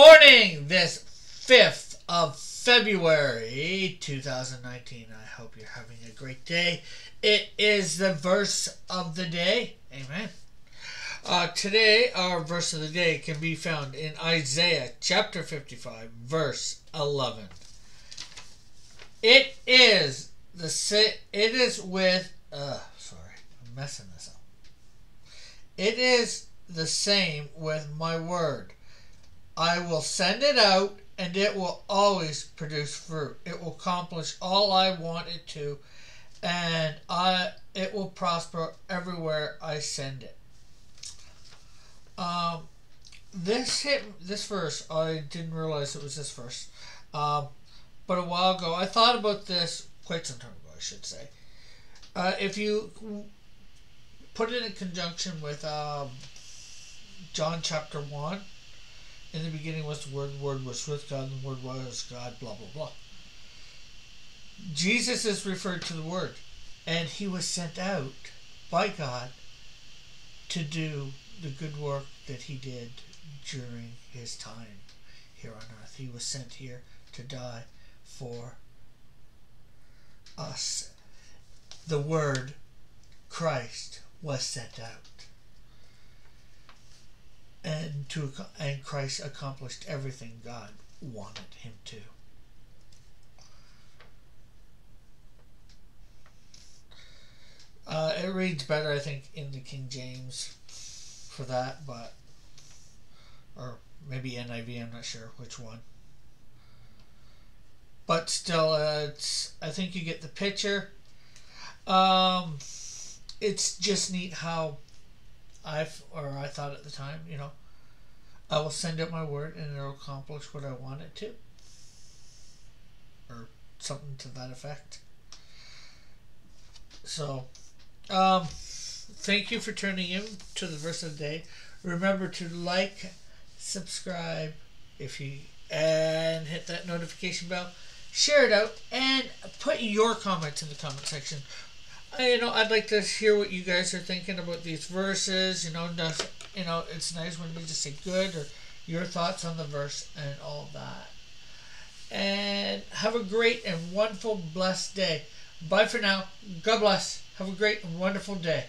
morning, this 5th of February 2019. I hope you're having a great day. It is the verse of the day. Amen. Uh, today, our verse of the day can be found in Isaiah chapter 55, verse 11. It is the it is with uh sorry, I'm messing this up. It is the same with my word. I will send it out and it will always produce fruit. It will accomplish all I want it to and I it will prosper everywhere I send it. Um, this hit this verse. I didn't realize it was this verse. Um, but a while ago, I thought about this quite some time ago, I should say. Uh, if you put it in conjunction with um, John chapter one, in the beginning was the Word, the Word was with God, and the Word was God. Blah blah blah. Jesus is referred to the Word, and he was sent out by God to do the good work that he did during his time here on earth. He was sent here to die for us. The word Christ was sent out. And to and Christ accomplished everything God wanted him to. Uh, it reads better, I think, in the King James for that, but or maybe NIV. I'm not sure which one. But still, uh, it's. I think you get the picture. Um, it's just neat how I've or I thought at the time, you know, I will send out my word and it'll accomplish what I want it to, or something to that effect. So, um, thank you for tuning in to the verse of the day. Remember to like, subscribe, if you and hit that notification bell. Share it out and put your comments in the comment section. I, you know, I'd like to hear what you guys are thinking about these verses. You know, you know, it's nice when you just say good or your thoughts on the verse and all that. And have a great and wonderful, blessed day. Bye for now. God bless. Have a great and wonderful day.